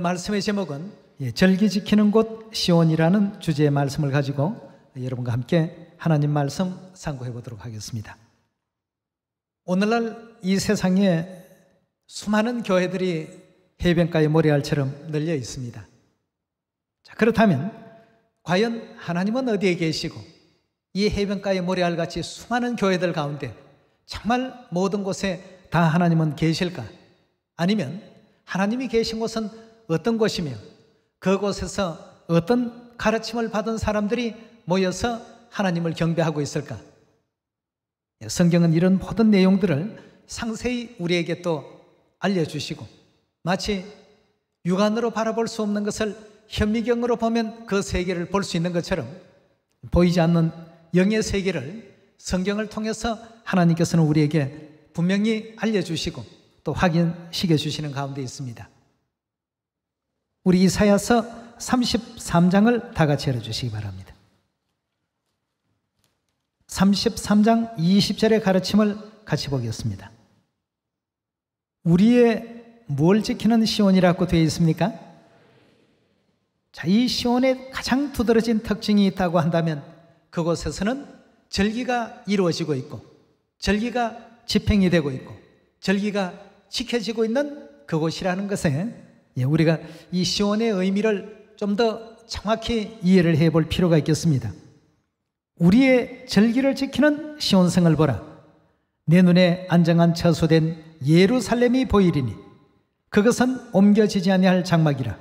말씀의 제목은 예, 절기 지키는 곳 시온이라는 주제의 말씀을 가지고 여러분과 함께 하나님 말씀 상고해 보도록 하겠습니다. 오늘날 이 세상에 수많은 교회들이 해변가의 모래알처럼 널려 있습니다. 자, 그렇다면 과연 하나님은 어디에 계시고 이 해변가의 모래알 같이 수많은 교회들 가운데 정말 모든 곳에 다 하나님은 계실까? 아니면 하나님이 계신 곳은 어떤 곳이며 그곳에서 어떤 가르침을 받은 사람들이 모여서 하나님을 경배하고 있을까? 예, 성경은 이런 모든 내용들을 상세히 우리에게 또 알려주시고 마치 육안으로 바라볼 수 없는 것을 현미경으로 보면 그 세계를 볼 수 있는 것처럼 보이지 않는 영의 세계를 성경을 통해서 하나님께서는 우리에게 분명히 알려주시고 또 확인시켜 주시는 가운데 있습니다. 우리 이사야서 33장을 다 같이 열어주시기 바랍니다. 33장 20절의 가르침을 같이 보겠습니다. 우리의 뭘 지키는 시온이라고 되어 있습니까? 자, 이 시온에 가장 두드러진 특징이 있다고 한다면 그곳에서는 절기가 이루어지고 있고 절기가 집행이 되고 있고 절기가 지켜지고 있는 그곳이라는 것에 예, 우리가 이 시온의 의미를 좀 더 정확히 이해를 해 볼 필요가 있겠습니다. 우리의 절기를 지키는 시온성을 보라. 내 눈에 안정한 처소된 예루살렘이 보이리니 그것은 옮겨지지 아니할 장막이라.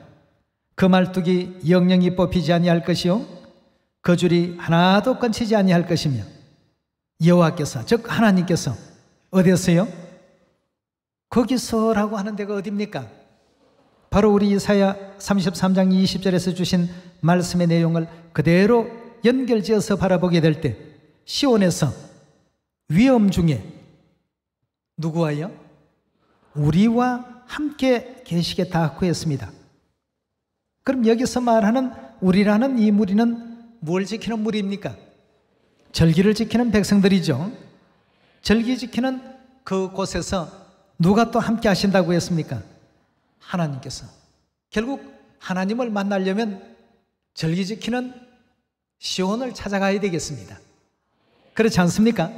그 말뚝이 영영이 뽑히지 아니할 것이요 그 줄이 하나도 끊치지 아니할 것이며 여호와께서 즉 하나님께서 어디서요? 거기서라고 하는 데가 어디입니까? 바로 우리 이사야 33장 20절에서 주신 말씀의 내용을 그대로 연결지어서 바라보게 될 때 시온에서 위험 중에 누구와요? 우리와 함께 계시겠다 구했습니다. 그럼 여기서 말하는 우리라는 이 무리는 뭘 지키는 무리입니까? 절기를 지키는 백성들이죠. 절기 지키는 그 곳에서 누가 또 함께 하신다고 했습니까? 하나님께서. 결국 하나님을 만나려면 절기 지키는 시온을 찾아가야 되겠습니다. 그렇지 않습니까?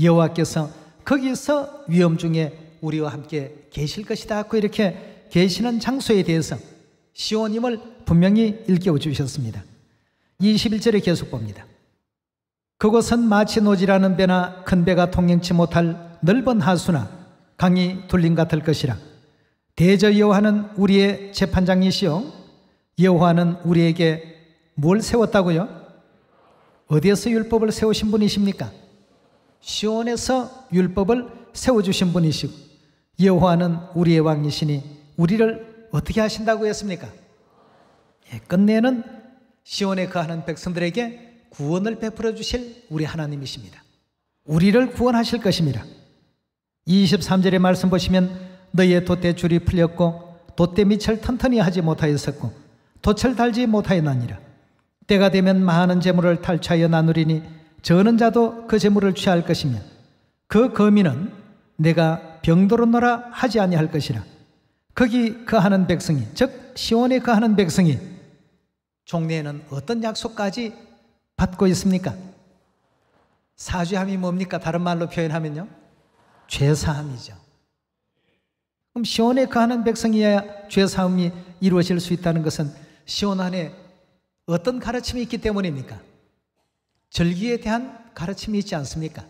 여호와께서 거기서 위험 중에 우리와 함께 계실 것이다. 고 이렇게 계시는 장소에 대해서 시온임을 분명히 일깨워 주셨습니다. 21절에 계속 봅니다. 그곳은 마치 노지라는 배나 큰 배가 통행치 못할 넓은 하수나 강이 둘림 같을 것이라. 대저 여호와는 우리의 재판장이시요 여호와는 우리에게 뭘 세웠다고요? 어디에서 율법을 세우신 분이십니까? 시온에서 율법을 세워주신 분이시고 여호와는 우리의 왕이시니 우리를 어떻게 하신다고 했습니까? 예, 끝내는 시온에 거하는 백성들에게 구원을 베풀어 주실 우리 하나님이십니다. 우리를 구원하실 것입니다. 23절의 말씀 보시면 너희의 돛대 줄이 풀렸고 돛대 밑을 튼튼히 하지 못하였었고 돛을 달지 못하였나니라. 때가 되면 많은 재물을 탈취하여 나누리니 저는 자도 그 재물을 취할 것이며 그 거민은 내가 놀아 하지 아니할 것이라 거기 거하는 백성이 즉 시온에 거하는 백성이 종례에는 어떤 약속까지 받고 있습니까? 사죄함이 뭡니까? 다른 말로 표현하면요 죄사함이죠 그럼 시온에 거하는 백성이어야 죄 사함이 이루어질 수 있다는 것은 시온 안에 어떤 가르침이 있기 때문입니까? 절기에 대한 가르침이 있지 않습니까?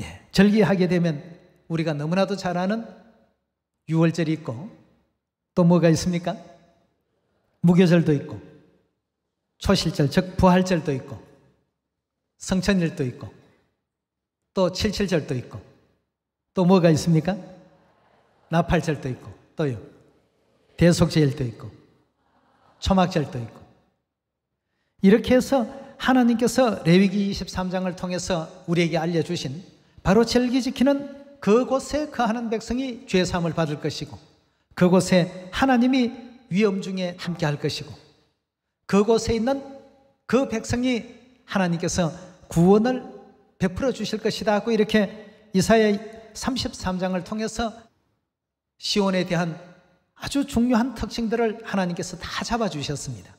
예, 절기하게 되면 우리가 너무나도 잘 아는 6월절이 있고 또 뭐가 있습니까? 무교절도 있고 초실절 즉 부활절도 있고 성천일도 있고 또 칠칠절도 있고 또 뭐가 있습니까? 나팔절도 있고 또요. 대속제일도 있고 초막절도 있고. 이렇게 해서 하나님께서 레위기 23장을 통해서 우리에게 알려주신 바로 절기 지키는 그곳에 거하는 백성이 죄사함을 받을 것이고 그곳에 하나님이 위험 중에 함께 할 것이고 그곳에 있는 그 백성이 하나님께서 구원을 베풀어 주실 것이다 하고 이렇게 이사야 33장을 통해서 시온에 대한 아주 중요한 특징들을 하나님께서 다 잡아주셨습니다.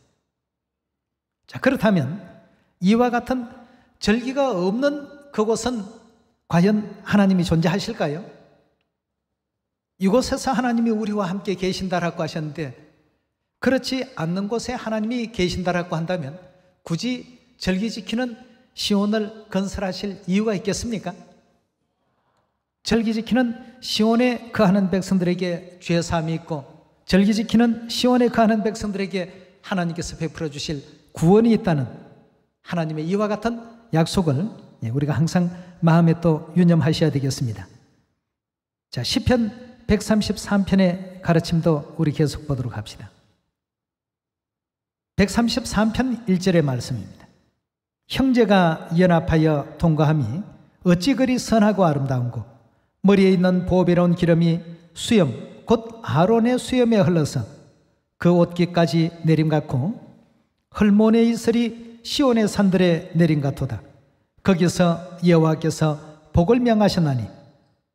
자, 그렇다면 이와 같은 절기가 없는 그곳은 과연 하나님이 존재하실까요? 이곳에서 하나님이 우리와 함께 계신다라고 하셨는데 그렇지 않는 곳에 하나님이 계신다라고 한다면 굳이 절기 지키는 시온을 건설하실 이유가 있겠습니까? 절기 지키는 시온에 거하는 백성들에게 죄 사함이 있고 절기 지키는 시온에 거하는 백성들에게 하나님께서 베풀어 주실 구원이 있다는 하나님의 이와 같은 약속을 예, 우리가 항상 마음에 또 유념하셔야 되겠습니다. 자, 시편 133편의 가르침도 우리 계속 보도록 합시다. 133편 1절의 말씀입니다. 형제가 연합하여 통과함이 어찌 그리 선하고 아름다운고 머리에 있는 보배로운 기름이 수염 곧 아론의 수염에 흘러서 그 옷깃까지 내림 같고 헐몬의 이슬이 시온의 산들에 내림 같도다. 거기서 여호와께서 복을 명하셨나니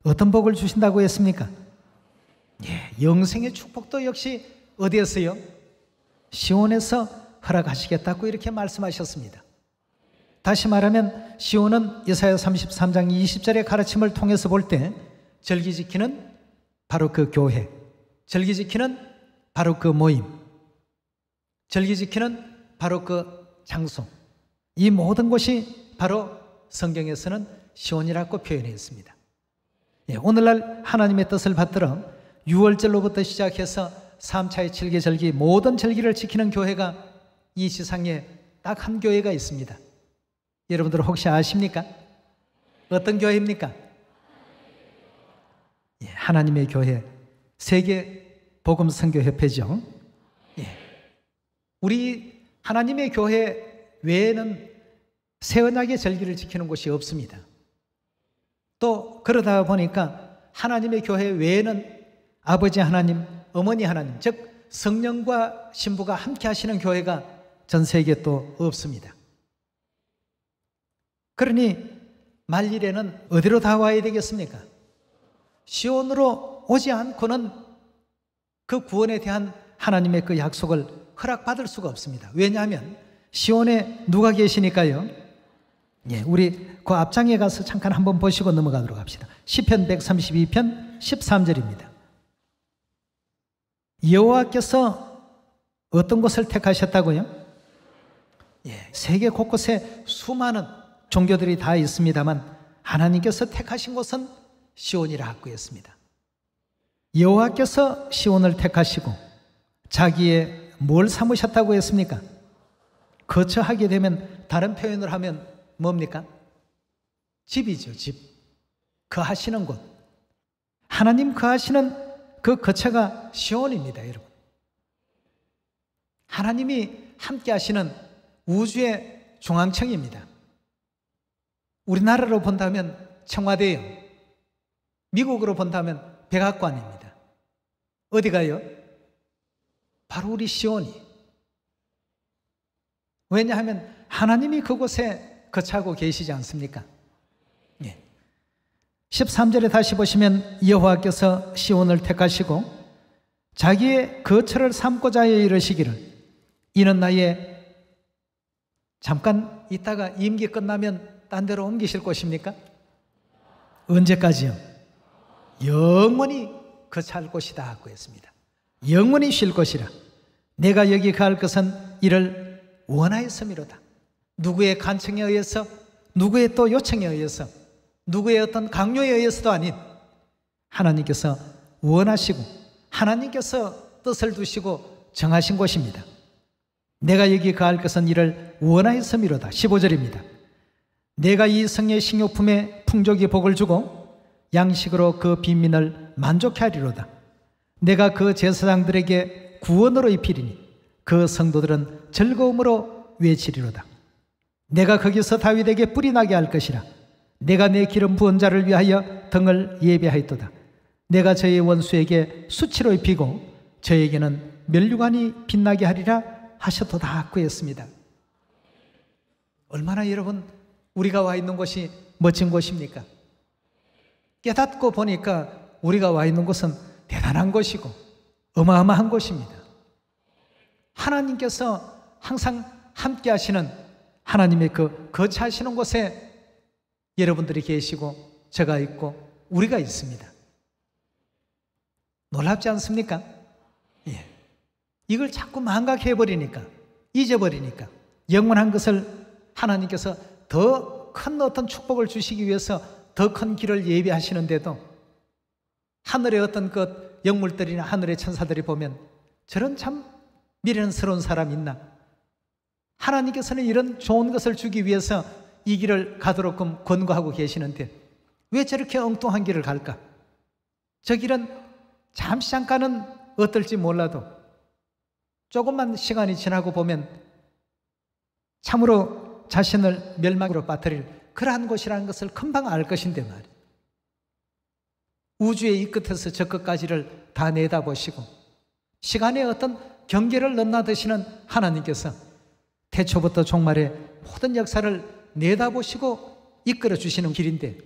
어떤 복을 주신다고 했습니까? 예, 영생의 축복도 역시 어디에서요? 시온에서 허락하시겠다고 이렇게 말씀하셨습니다. 다시 말하면 시온은 예사야 33장 20절의 가르침을 통해서 볼 때 절기 지키는 바로 그 교회, 절기 지키는 바로 그 모임, 절기 지키는 바로 그 장소, 이 모든 것이 바로 성경에서는 시온이라고 표현했습니다. 예, 오늘날 하나님의 뜻을 받들어 6월절로부터 시작해서 3차의 7개 절기 모든 절기를 지키는 교회가 이 세상에 딱 한 교회가 있습니다. 여러분들 혹시 아십니까? 어떤 교회입니까? 예, 하나님의 교회 세계 복음 선교 협회죠. 예. 우리 하나님의 교회 외에는 새 언약의 절기를 지키는 곳이 없습니다. 또 그러다 보니까 하나님의 교회 외에는 아버지 하나님, 어머니 하나님, 즉 성령과 신부가 함께 하시는 교회가 전 세계에 또 없습니다. 그러니 말일에는 어디로 다 와야 되겠습니까? 시온으로 오지 않고는 그 구원에 대한 하나님의 그 약속을 허락받을 수가 없습니다. 왜냐하면 시온에 누가 계시니까요? 예, 우리 그 앞장에 가서 잠깐 한번 보시고 넘어가도록 합시다. 시편 132편 13절입니다. 여호와께서 어떤 곳을 택하셨다고요? 예, 세계 곳곳에 수많은 종교들이 다 있습니다만 하나님께서 택하신 곳은 시온이라 하고 했습니다. 여호와께서 시온을 택하시고 자기의 뭘 삼으셨다고 했습니까? 거처하게 되면 다른 표현을 하면 뭡니까? 집이죠, 집. 거하시는 곳. 하나님 거하시는 그 거처가 시온입니다, 여러분. 하나님이 함께 하시는 우주의 중앙청입니다. 우리나라로 본다면 청와대요. 미국으로 본다면 백악관입니다. 어디 가요? 바로 우리 시온이. 왜냐하면 하나님이 그곳에 거처하고 계시지 않습니까? 예. 13절에 다시 보시면 여호와께서 시온을 택하시고 자기의 거처를 삼고자 하여 이르시기를 이는 나의 잠깐 있다가 임기 끝나면 딴 데로 옮기실 것입니까? 언제까지요? 영원히 거처할 곳이다 하고 했습니다. 영원히 쉴 것이라. 내가 여기 갈 것은 이를 원하였음이로다. 누구의 간청에 의해서, 누구의 또 요청에 의해서, 누구의 어떤 강요에 의해서도 아닌 하나님께서 원하시고 하나님께서 뜻을 두시고 정하신 곳입니다. 내가 여기 가할 것은 이를 원하였음이로다. 15절입니다. 내가 이 성의 식료품에 풍족히 복을 주고 양식으로 그 빈민을 만족해 하리로다. 내가 그 제사장들에게 구원으로 입히리니 그 성도들은 즐거움으로 외치리로다. 내가 거기서 다윗에게 뿌리 나게 할 것이라. 내가 내 기름 부은 자를 위하여 등을 예배하였도다. 내가 저의 원수에게 수치로 입히고 저에게는 멸류관이 빛나게 하리라 하셨도다 구했습니다. 얼마나 여러분 우리가 와 있는 곳이 멋진 곳입니까? 깨닫고 보니까 우리가 와 있는 곳은 대단한 곳이고 어마어마한 곳입니다. 하나님께서 항상 함께 하시는 하나님의 그 거처하시는 곳에 여러분들이 계시고 제가 있고 우리가 있습니다. 놀랍지 않습니까? 예. 이걸 자꾸 망각해 버리니까 잊어버리니까 영원한 것을 하나님께서 더 큰 어떤 축복을 주시기 위해서 더 큰 길을 예비하시는데도 하늘의 어떤 것 영물들이나 하늘의 천사들이 보면 저런 참 미련스러운 사람 있나? 하나님께서는 이런 좋은 것을 주기 위해서 이 길을 가도록끔 권고하고 계시는데 왜 저렇게 엉뚱한 길을 갈까? 저 길은 잠시 잠깐은 어떨지 몰라도 조금만 시간이 지나고 보면 참으로 자신을 멸망으로 빠뜨릴 그러한 곳이라는 것을 금방 알 것인데 말이에요. 우주의 이 끝에서 저 끝까지를 다 내다보시고 시간의 어떤 경계를 넘나드시는 하나님께서 태초부터 종말의 모든 역사를 내다보시고 이끌어 주시는 길인데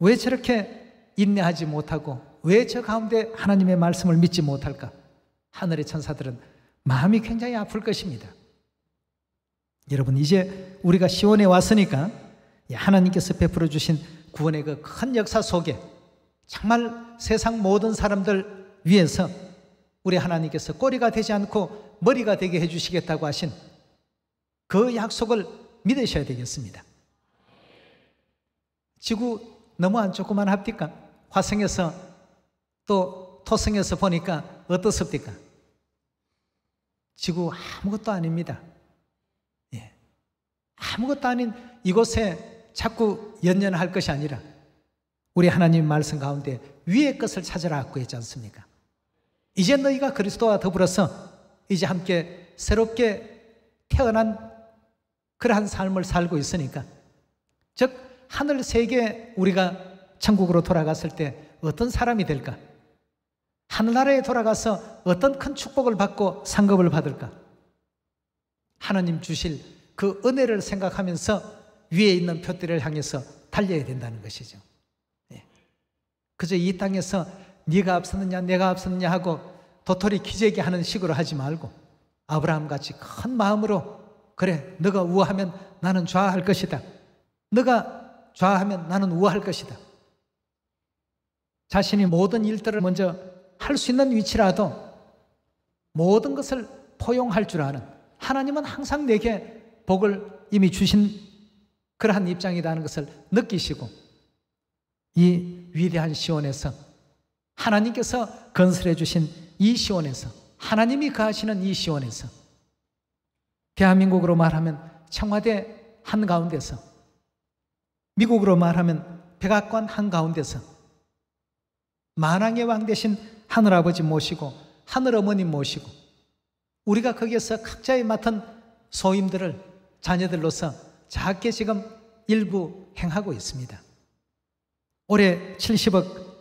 왜 저렇게 인내하지 못하고 왜 저 가운데 하나님의 말씀을 믿지 못할까? 하늘의 천사들은 마음이 굉장히 아플 것입니다. 여러분 이제 우리가 시온에 왔으니까 하나님께서 베풀어 주신 구원의 그 큰 역사 속에 정말 세상 모든 사람들 위해서 우리 하나님께서 꼬리가 되지 않고 머리가 되게 해 주시겠다고 하신 그 약속을 믿으셔야 되겠습니다. 지구 너무 안 조그만 합니까? 화성에서 또 토성에서 보니까 어떻습니까? 지구 아무것도 아닙니다. 예. 아무것도 아닌 이곳에 자꾸 연연할 것이 아니라 우리 하나님 말씀 가운데 위의 것을 찾으라고 했지 않습니까? 이제 너희가 그리스도와 더불어서 이제 함께 새롭게 태어난 그러한 삶을 살고 있으니까 즉 하늘 세계 우리가 천국으로 돌아갔을 때 어떤 사람이 될까? 하늘나라에 돌아가서 어떤 큰 축복을 받고 상급을 받을까? 하나님 주실 그 은혜를 생각하면서 위에 있는 표들을 향해서 달려야 된다는 것이죠. 예. 그저 이 땅에서 네가 앞섰느냐 내가 앞섰느냐 하고 도토리 기재기 하는 식으로 하지 말고 아브라함 같이 큰 마음으로 그래 너가 우아하면 나는 좌할 것이다. 너가 좌하면 나는 우아할 것이다. 자신이 모든 일들을 먼저 할 수 있는 위치라도 모든 것을 포용할 줄 아는 하나님은 항상 내게 복을 이미 주신 그러한 입장이라는 것을 느끼시고 이 위대한 시온에서 하나님께서 건설해 주신 이 시온에서 하나님이 거하시는 이 시온에서 대한민국으로 말하면 청와대 한가운데서 미국으로 말하면 백악관 한가운데서 만왕의 왕 대신 하늘아버지 모시고 하늘어머니 모시고 우리가 거기에서 각자의 맡은 소임들을 자녀들로서 작게 지금 일부 행하고 있습니다. 올해 70억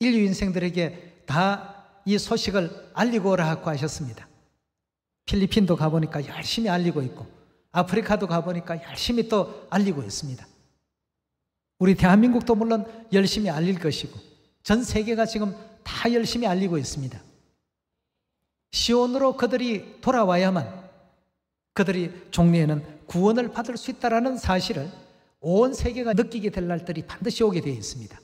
인류 인생들에게 다 이 소식을 알리고 오라고 하셨습니다. 필리핀도 가보니까 열심히 알리고 있고 아프리카도 가보니까 열심히 또 알리고 있습니다. 우리 대한민국도 물론 열심히 알릴 것이고 전 세계가 지금 다 열심히 알리고 있습니다. 시온으로 그들이 돌아와야만 그들이 종래에는 구원을 받을 수 있다라는 사실을 온 세계가 느끼게 될 날들이 반드시 오게 되어 있습니다.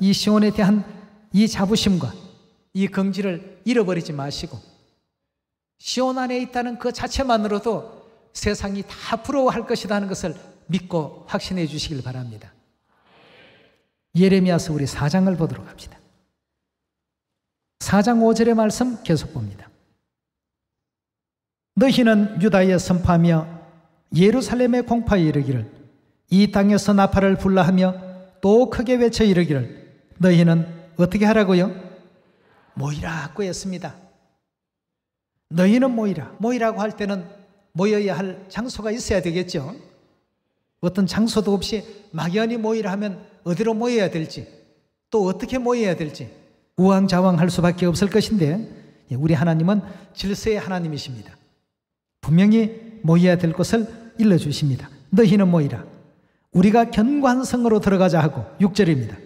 이 시온에 대한 이 자부심과 이 긍지를 잃어버리지 마시고 시온 안에 있다는 그 자체만으로도 세상이 다 부러워할 것이다 하는 것을 믿고 확신해 주시길 바랍니다. 예레미야서 우리 4장을 보도록 합시다. 4장 5절의 말씀 계속 봅니다. 너희는 유다에 선포하며 예루살렘에 공파에 이르기를 이 땅에서 나팔을 불라 하며 또 크게 외쳐 이르기를 너희는 어떻게 하라고요? 모이라고 했습니다. 너희는 모이라. 모이라고 할 때는 모여야 할 장소가 있어야 되겠죠. 어떤 장소도 없이 막연히 모이라 하면 어디로 모여야 될지 또 어떻게 모여야 될지 우왕좌왕할 수밖에 없을 것인데 예, 우리 하나님은 질서의 하나님이십니다. 분명히 모여야 될 것을 일러주십니다. 너희는 모이라. 우리가 견관성으로 들어가자 하고 6절입니다.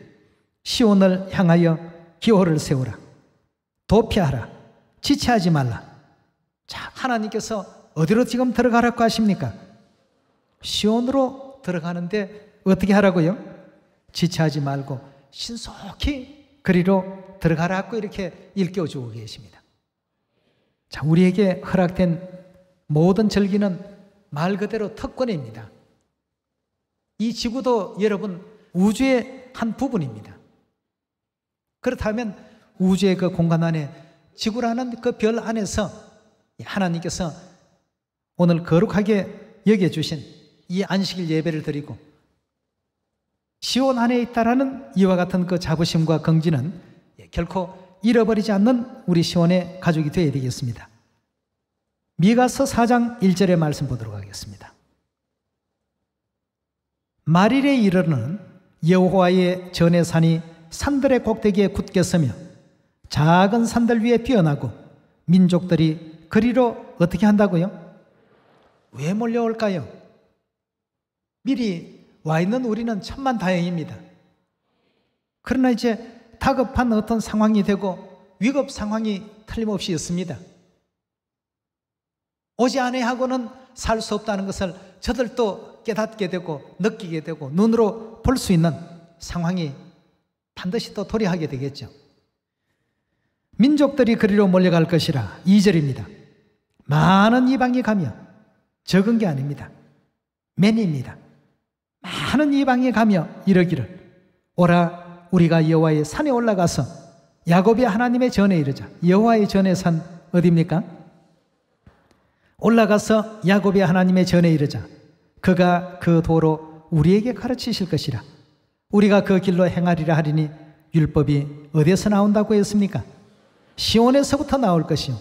시온을 향하여 기호를 세우라. 도피하라. 지체하지 말라. 자, 하나님께서 어디로 지금 들어가라고 하십니까? 시온으로 들어가는데 어떻게 하라고요? 지체하지 말고 신속히 그리로 들어가라고 이렇게 일깨워주고 계십니다. 자, 우리에게 허락된 모든 절기는 말 그대로 특권입니다. 이 지구도 여러분 우주의 한 부분입니다. 그렇다면 우주의 그 공간 안에 지구라는 그 별 안에서 하나님께서 오늘 거룩하게 여겨주신 이 안식일 예배를 드리고 시온 안에 있다라는 이와 같은 그 자부심과 긍지는 결코 잃어버리지 않는 우리 시온의 가족이 되어야 되겠습니다. 미가서 4장 1절의 말씀 보도록 하겠습니다. 말일에 이르는 여호와의 전의 산이 산들의 꼭대기에 굳게 서며 작은 산들 위에 피어나고 민족들이 그리로 어떻게 한다고요? 왜 몰려올까요? 미리 와 있는 우리는 천만 다행입니다. 그러나 이제 다급한 어떤 상황이 되고 위급 상황이 틀림없이 있습니다. 오지 아니하고는 살 수 없다는 것을 저들도 깨닫게 되고 느끼게 되고 눈으로 볼 수 있는 상황이 반드시 또 도래하게 되겠죠. 민족들이 그리로 몰려갈 것이라 2절입니다. 많은 이방이 가며 적은 게 아닙니다. 맨입니다. 많은 이방이 가며 이러기를 오라 우리가 여호와의 산에 올라가서 야곱의 하나님의 전에 이르자 여호와의 전의 산 어디입니까? 올라가서 야곱의 하나님의 전에 이르자. 그가 그 도로 우리에게 가르치실 것이라. 우리가 그 길로 행하리라 하리니 율법이 어디에서 나온다고 했습니까? 시온에서부터 나올 것이요.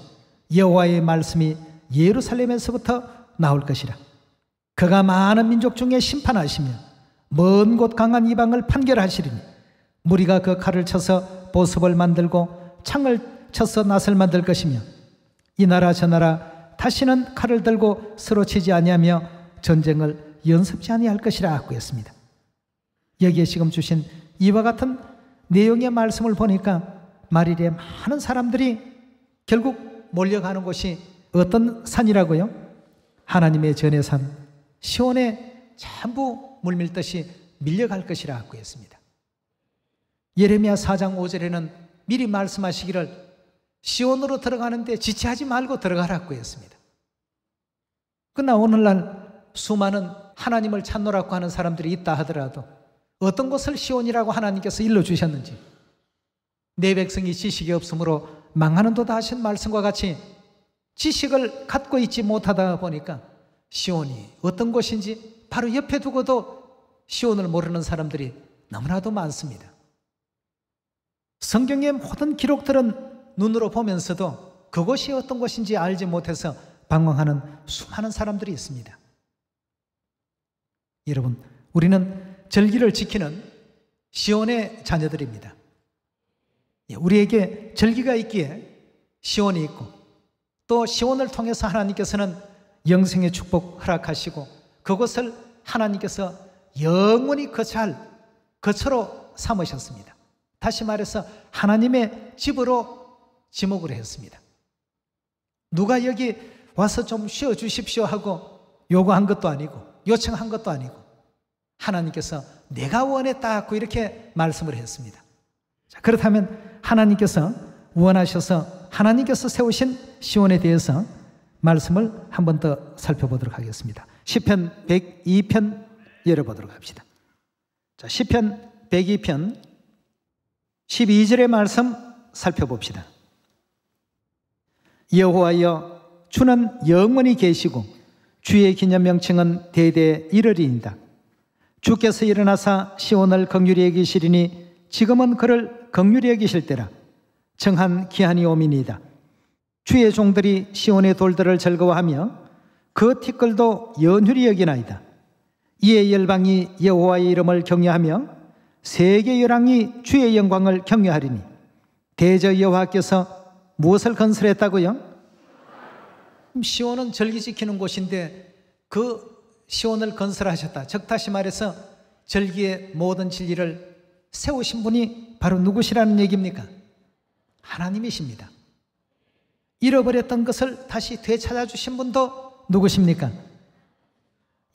여호와의 말씀이 예루살렘에서부터 나올 것이라. 그가 많은 민족 중에 심판하시며 먼 곳 강한 이방을 판결하시리니 무리가 그 칼을 쳐서 보습을 만들고 창을 쳐서 낫을 만들 것이며 이 나라 저 나라 다시는 칼을 들고 서로 치지 아니하며 전쟁을 연습지 아니할 것이라 하고 했습니다. 여기에 지금 주신 이와 같은 내용의 말씀을 보니까 말일에 많은 사람들이 결국 몰려가는 곳이 어떤 산이라고요? 하나님의 전의 산 시온에 전부 물밀듯이 밀려갈 것이라 하고 했습니다. 예레미야 4장 5절에는 미리 말씀하시기를 시온으로 들어가는데 지체하지 말고 들어가라고 했습니다. 그러나 오늘날 수많은 하나님을 찾노라고 하는 사람들이 있다 하더라도 어떤 것을 시온이라고 하나님께서 일러주셨는지 내 백성이 지식이 없으므로 망하는 도다 하신 말씀과 같이 지식을 갖고 있지 못하다 보니까 시온이 어떤 곳인지 바로 옆에 두고도 시온을 모르는 사람들이 너무나도 많습니다. 성경의 모든 기록들은 눈으로 보면서도 그것이 어떤 것인지 알지 못해서 방황하는 수많은 사람들이 있습니다. 여러분, 우리는 절기를 지키는 시온의 자녀들입니다. 예, 우리에게 절기가 있기에 시온이 있고 또 시온을 통해서 하나님께서는 영생의 축복 허락하시고 그것을 하나님께서 영원히 거처할 거처로 삼으셨습니다. 다시 말해서 하나님의 집으로 지목을 했습니다. 누가 여기 와서 좀 쉬어 주십시오 하고 요구한 것도 아니고 요청한 것도 아니고 하나님께서 내가 원했다고 이렇게 말씀을 했습니다. 자, 그렇다면 하나님께서 원하셔서 하나님께서 세우신 시온에 대해서 말씀을 한 번 더 살펴보도록 하겠습니다. 시편 102편 열어보도록 합시다. 자, 시편 102편 12절의 말씀 살펴봅시다. 여호와여 주는 영원히 계시고 주의 기념 명칭은 대대 이르리이다. 주께서 일어나사 시온을 긍휼히 여기시리니 지금은 그를 긍휼히 여기실 때라. 정한 기한이 오민이다. 주의 종들이 시온의 돌들을 즐거워하며 그 티끌도 연휴리 여기나이다. 이에 열방이 여호와의 이름을 경외하며 세계 열왕이 주의 영광을 경외하리니 대저 여호와께서 무엇을 건설했다고요? 시온은 절기 지키는 곳인데 그 시온을 건설하셨다. 즉 다시 말해서 절기의 모든 진리를 세우신 분이 바로 누구시라는 얘기입니까? 하나님이십니다. 잃어버렸던 것을 다시 되찾아 주신 분도 누구십니까?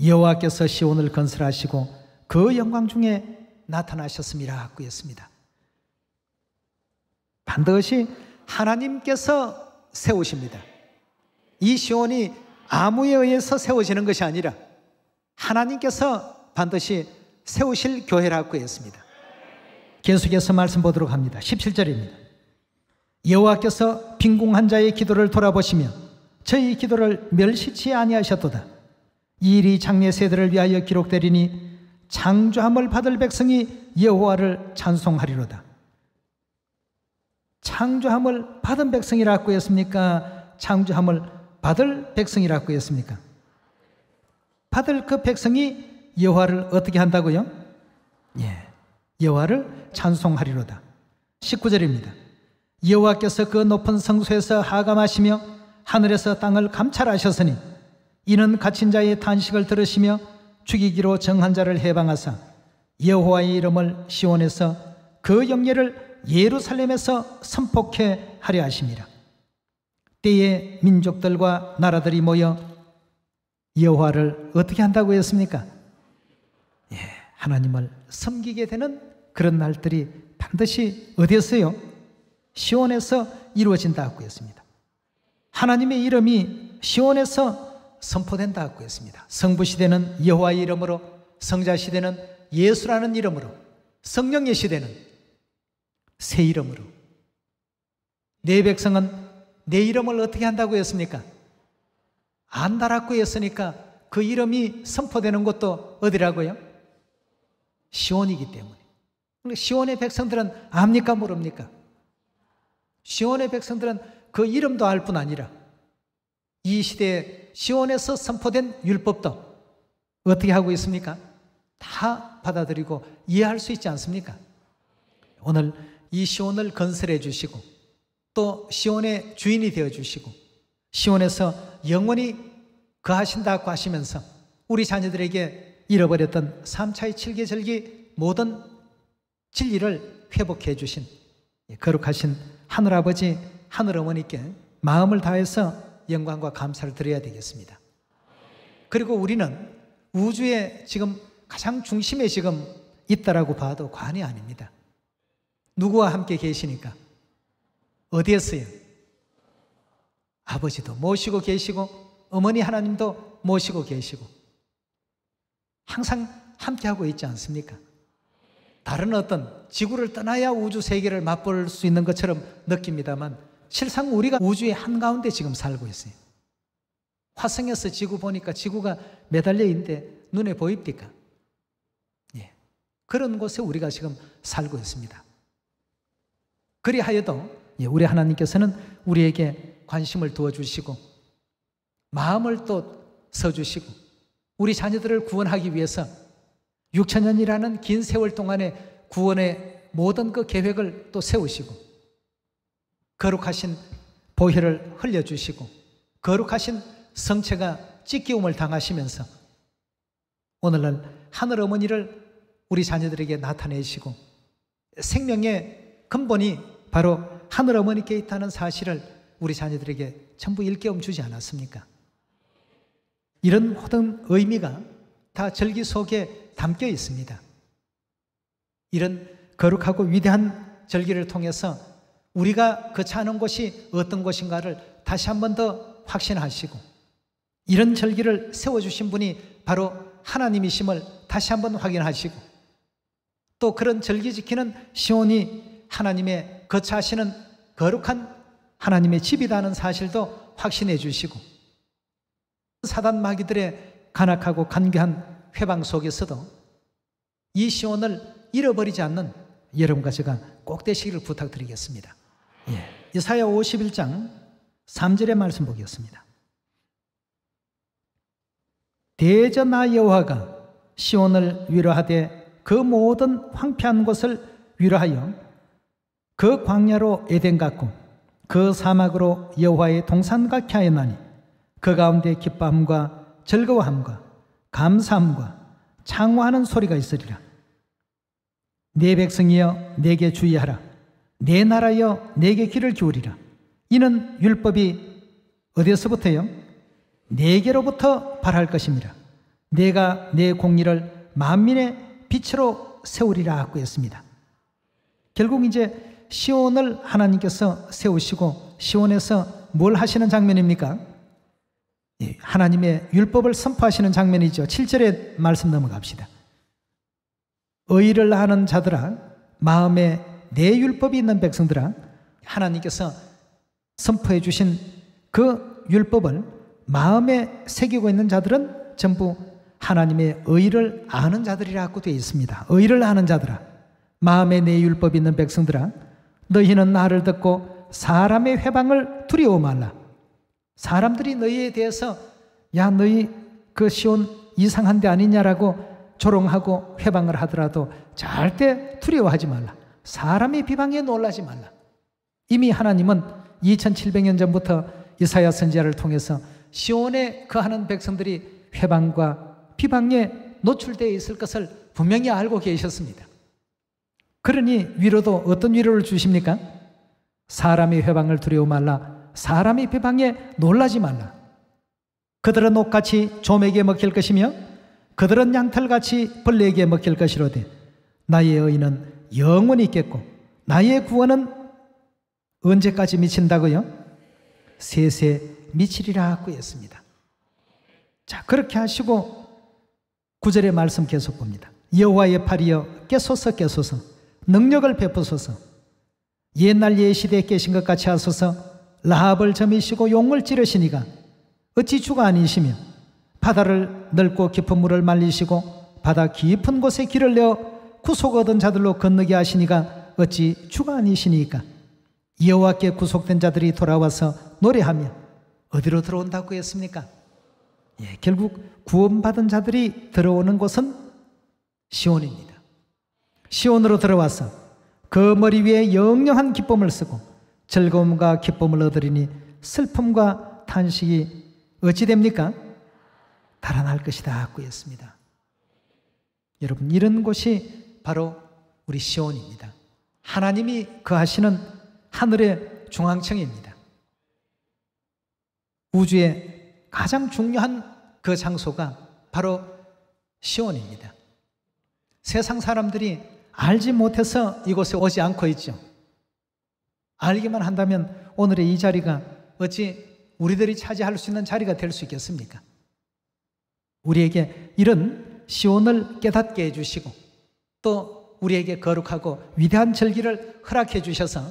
여호와께서 시온을 건설하시고 그 영광 중에 나타나셨습니다. 구했습니다. 반드시 하나님께서 세우십니다. 이 시온이 아무에 의해서 세워지는 것이 아니라 하나님께서 반드시 세우실 교회라고 했습니다. 계속해서 말씀 보도록 합니다. 17절입니다. 여호와께서 빈궁한 자의 기도를 돌아보시며 저희 기도를 멸시치 아니하셨도다. 이 일이 장래 세대를 위하여 기록되리니 창조함을 받을 백성이 여호와를 찬송하리로다. 창조함을 받은 백성이라고 했습니까? 창조함을 받을 백성이라고 했습니까? 받을 그 백성이 여호와를 어떻게 한다고요? 예. 여호와를 찬송하리로다. 19절입니다. 여호와께서 그 높은 성소에서 하감하시며 하늘에서 땅을 감찰하셨으니 이는 갇힌 자의 탄식을 들으시며 죽이기로 정한 자를 해방하사 여호와의 이름을 시온에서 그 영예를 예루살렘에서 선폭해 하려 하심이라. 때에 민족들과 나라들이 모여 여호와를 어떻게 한다고 했습니까? 예, 하나님을 섬기게 되는 그런 날들이 반드시 어디였어요? 시온에서 이루어진다고 했습니다. 하나님의 이름이 시온에서 선포된다고 했습니다. 성부 시대는 여호와의 이름으로, 성자 시대는 예수라는 이름으로, 성령의 시대는 새 이름으로. 내 백성은 내 이름을 어떻게 한다고 했습니까? 안다라고 했으니까 그 이름이 선포되는 것도 어디라고요? 시온이기 때문에. 시온의 백성들은 압니까 모릅니까? 시온의 백성들은 그 이름도 알 뿐 아니라 이 시대에 시온에서 선포된 율법도 어떻게 하고 있습니까? 다 받아들이고 이해할 수 있지 않습니까? 오늘 이 시온을 건설해 주시고 또 시온의 주인이 되어 주시고 시온에서 영원히 거하신다고 하시면서 우리 자녀들에게 잃어버렸던 3차의 7개 절기 모든 진리를 회복해 주신 거룩하신 하늘아버지 하늘어머니께 마음을 다해서 영광과 감사를 드려야 되겠습니다. 그리고 우리는 우주의 지금 가장 중심에 지금 있다라고 봐도 과언이 아닙니다. 누구와 함께 계시니까? 어디에서요? 아버지도 모시고 계시고 어머니 하나님도 모시고 계시고 항상 함께하고 있지 않습니까? 다른 어떤 지구를 떠나야 우주 세계를 맛볼 수 있는 것처럼 느낍니다만 실상 우리가 우주의 한가운데 지금 살고 있어요. 화성에서 지구 보니까 지구가 매달려 있는데 눈에 보입니까? 예. 그런 곳에 우리가 지금 살고 있습니다. 그리하여도 예, 우리 하나님께서는 우리에게 관심을 두어 주시고 마음을 또 써주시고 우리 자녀들을 구원하기 위해서 6천년이라는 긴 세월 동안의 구원의 모든 그 계획을 또 세우시고 거룩하신 보혈을 흘려주시고 거룩하신 성체가 찢기움을 당하시면서 오늘날 하늘 어머니를 우리 자녀들에게 나타내시고 생명의 근본이 바로 하늘 어머니께 있다는 사실을 우리 자녀들에게 전부 일깨움 주지 않았습니까? 이런 모든 의미가 다 절기 속에 담겨 있습니다. 이런 거룩하고 위대한 절기를 통해서 우리가 거처하는 곳이 어떤 곳인가를 다시 한 번 더 확신하시고 이런 절기를 세워주신 분이 바로 하나님이심을 다시 한 번 확인하시고 또 그런 절기 지키는 시온이 하나님의 거처하시는 거룩한 하나님의 집이라는 사실도 확신해 주시고 사단 마귀들의 간악하고 간교한 회방 속에서도 이 시온을 잃어버리지 않는 여러분과 제가 꼭 되시기를 부탁드리겠습니다. 예. 이사야 51장 3절의 말씀 보겠습니다. 대전나 여호와가 시온을 위로하되 그 모든 황폐한 곳을 위로하여 그 광야로 에덴 같고 그 사막으로 여호와의 동산과 캬에나니 그 가운데 기뻐함과 즐거워함과 감사함과 창화하는 소리가 있으리라. 내 백성이여 내게 주의하라. 내 나라여 내게 귀를 기울이라. 이는 율법이 어디서부터요? 내게로부터 발할 것입니다. 내가 내 공의를 만민의 빛으로 세우리라 하고 했습니다. 결국 이제 시온을 하나님께서 세우시고 시온에서 뭘 하시는 장면입니까? 예, 하나님의 율법을 선포하시는 장면이죠. 7절의 말씀 넘어갑시다. 의를 하는 자들아 마음에 내 율법이 있는 백성들아 하나님께서 선포해 주신 그 율법을 마음에 새기고 있는 자들은 전부 하나님의 의를 아는 자들이라고 되어 있습니다. 의를 아는 자들아 마음에 내 율법이 있는 백성들아 너희는 나를 듣고 사람의 회방을 두려워 말라. 사람들이 너희에 대해서 야 너희 그 시온 이상한 데 아니냐라고 조롱하고 회방을 하더라도 절대 두려워하지 말라. 사람의 비방에 놀라지 말라. 이미 하나님은 2700년 전부터 이사야 선지자를 통해서 시온에 거하는 백성들이 회방과 비방에 노출되어 있을 것을 분명히 알고 계셨습니다. 그러니 위로도 어떤 위로를 주십니까? 사람의 회방을 두려워 말라. 사람의 비방에 놀라지 말라. 그들은 옷같이 좀에게 먹힐 것이며 그들은 양털같이 벌레에게 먹힐 것이로되 나의 의는 영원히 있겠고 나의 구원은 언제까지 미친다고요? 세세 미치리라 하고 했습니다. 자 그렇게 하시고 구절의 말씀 계속 봅니다. 여호와의 팔이여 깨소서 깨소서 능력을 베푸소서 옛날 예시대에 깨신 것 같이 하소서 라합을 점이시고 용을 찌르시니가 어찌 주가 아니시며 바다를 넓고 깊은 물을 말리시고 바다 깊은 곳에 길을 내어 구속 얻은 자들로 건너게 하시니가 어찌 주가 아니시니까 여호와께 구속된 자들이 돌아와서 노래하며 어디로 들어온다고 했습니까? 예, 결국 구원받은 자들이 들어오는 곳은 시온입니다. 시온으로 들어와서 그 머리 위에 영영한 기쁨을 쓰고 즐거움과 기쁨을 얻으리니 슬픔과 탄식이 어찌 됩니까? 달아날 것이다 하고 했습니다. 여러분 이런 곳이 바로 우리 시온입니다. 하나님이 거하시는 하늘의 중앙층입니다. 우주의 가장 중요한 그 장소가 바로 시온입니다. 세상 사람들이 알지 못해서 이곳에 오지 않고 있죠. 알기만 한다면 오늘의 이 자리가 어찌 우리들이 차지할 수 있는 자리가 될 수 있겠습니까? 우리에게 이런 시온을 깨닫게 해주시고 또 우리에게 거룩하고 위대한 절기를 허락해 주셔서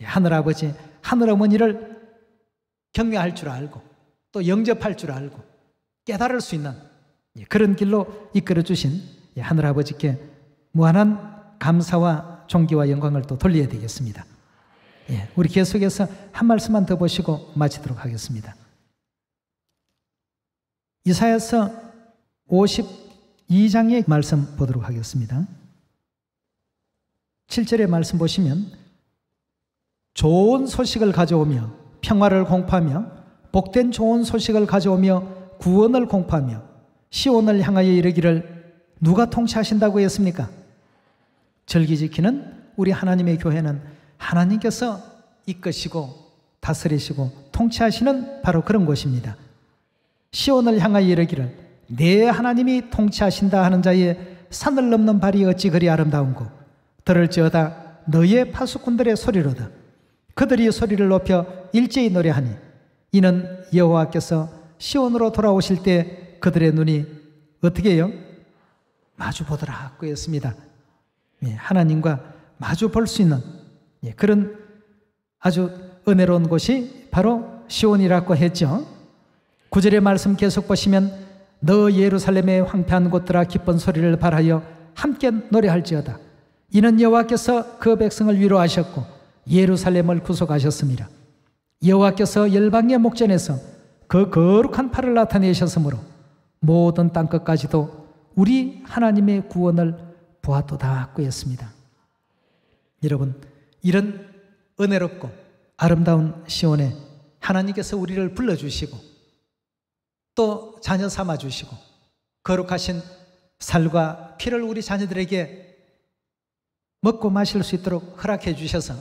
하늘아버지, 하늘어머니를 경외할 줄 알고 또 영접할 줄 알고 깨달을 수 있는 그런 길로 이끌어 주신 하늘아버지께 무한한 감사와 존귀와 영광을 또 돌려야 되겠습니다. 예, 우리 계속해서 한 말씀만 더 보시고 마치도록 하겠습니다. 이사야서 52장의 말씀 보도록 하겠습니다. 7절의 말씀 보시면 좋은 소식을 가져오며 평화를 공포하며 복된 좋은 소식을 가져오며 구원을 공포하며 시온을 향하여 이르기를 누가 통치하신다고 했습니까? 절기 지키는 우리 하나님의 교회는 하나님께서 이끄시고 다스리시고 통치하시는 바로 그런 곳입니다. 시온을 향하여 이르기를 내 하나님이 통치하신다 하는 자의 산을 넘는 발이 어찌 그리 아름다운고 들을 지어다 너의 파수꾼들의 소리로다 그들이 소리를 높여 일제히 노래하니 이는 여호와께서 시온으로 돌아오실 때 그들의 눈이 어떻게 해요? 마주 보더라 하고 했습니다. 예, 하나님과 마주 볼 수 있는 예, 그런 아주 은혜로운 곳이 바로 시온이라고 했죠. 구절의 말씀 계속 보시면 너 예루살렘의 황폐한 곳들아 기쁜 소리를 발하여 함께 노래할지어다. 이는 여호와께서 그 백성을 위로하셨고 예루살렘을 구속하셨습니다. 여호와께서 열방의 목전에서 그 거룩한 팔을 나타내셨으므로 모든 땅 끝까지도 우리 하나님의 구원을 보았도다 하고 했습니다. 여러분 이런 은혜롭고 아름다운 시온에 하나님께서 우리를 불러주시고 또 자녀 삼아주시고 거룩하신 살과 피를 우리 자녀들에게 먹고 마실 수 있도록 허락해 주셔서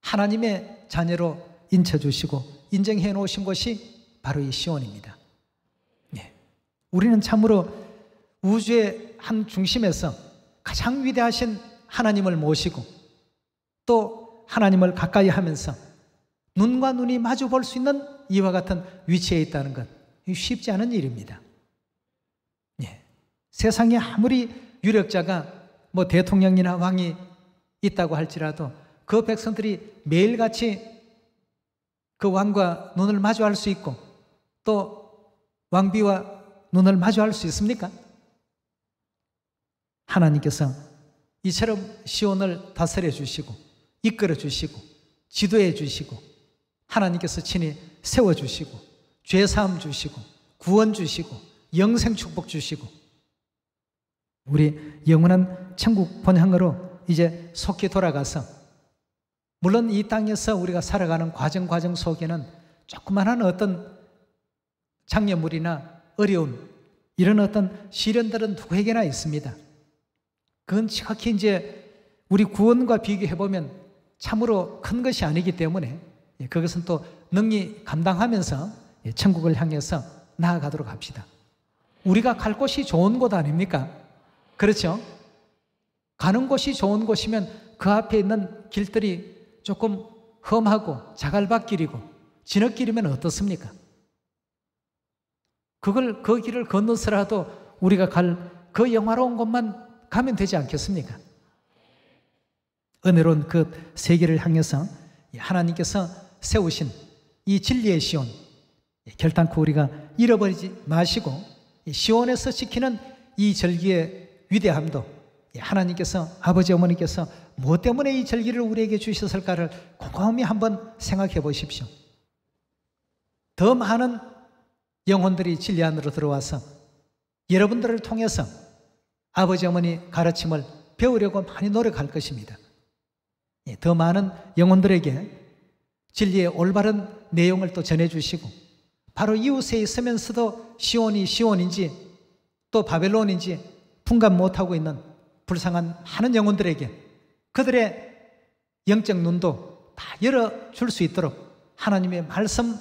하나님의 자녀로 인쳐주시고 인정해 놓으신 곳이 바로 이 시온입니다. 예. 우리는 참으로 우주의 한 중심에서 가장 위대하신 하나님을 모시고 또 하나님을 가까이 하면서 눈과 눈이 마주 볼 수 있는 이와 같은 위치에 있다는 것 쉽지 않은 일입니다. 예. 세상에 아무리 유력자가 뭐 대통령이나 왕이 있다고 할지라도 그 백성들이 매일같이 그 왕과 눈을 마주할 수 있고 또 왕비와 눈을 마주할 수 있습니까? 하나님께서 이처럼 시온을 다스려 주시고 이끌어 주시고 지도해 주시고 하나님께서 친히 세워 주시고 죄 사함 주시고 구원 주시고 영생 축복 주시고 우리 영원한 천국 본향으로 이제 속히 돌아가서 물론 이 땅에서 우리가 살아가는 과정 과정 속에는 조그만한 어떤 장애물이나 어려움 이런 어떤 시련들은 누구에게나 있습니다. 그건 지극히 이제 우리 구원과 비교해 보면 참으로 큰 것이 아니기 때문에 예, 그것은 또 능히 감당하면서 예, 천국을 향해서 나아가도록 합시다. 우리가 갈 곳이 좋은 곳 아닙니까? 그렇죠? 가는 곳이 좋은 곳이면 그 앞에 있는 길들이 조금 험하고 자갈밭길이고 진흙길이면 어떻습니까? 그걸 그 길을 건너서라도 우리가 갈 그 영화로운 곳만 가면 되지 않겠습니까? 은혜로운 그 세계를 향해서 하나님께서 세우신 이 진리의 시온 결단코 우리가 잃어버리지 마시고 시온에서 지키는 이 절기의 위대함도 하나님께서 아버지 어머니께서 무엇 때문에 이 절기를 우리에게 주셨을까를 곰곰이 한번 생각해 보십시오. 더 많은 영혼들이 진리 안으로 들어와서 여러분들을 통해서 아버지 어머니 가르침을 배우려고 많이 노력할 것입니다. 예, 더 많은 영혼들에게 진리의 올바른 내용을 또 전해주시고 바로 이웃에 있으면서도 시온이 시온인지 또 바벨론인지 분간 못하고 있는 불쌍한 많은 영혼들에게 그들의 영적 눈도 다 열어줄 수 있도록 하나님의 말씀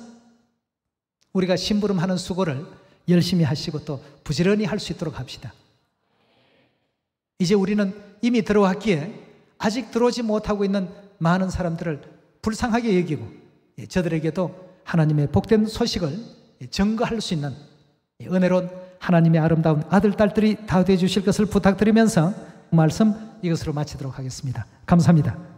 우리가 심부름하는 수고를 열심히 하시고 또 부지런히 할 수 있도록 합시다. 이제 우리는 이미 들어왔기에 아직 들어오지 못하고 있는 많은 사람들을 불쌍하게 여기고 예, 저들에게도 하나님의 복된 소식을 증거할 수 있는 은혜로운 하나님의 아름다운 아들, 딸들이 다 되어 주실 것을 부탁드리면서 말씀 이것으로 마치도록 하겠습니다. 감사합니다.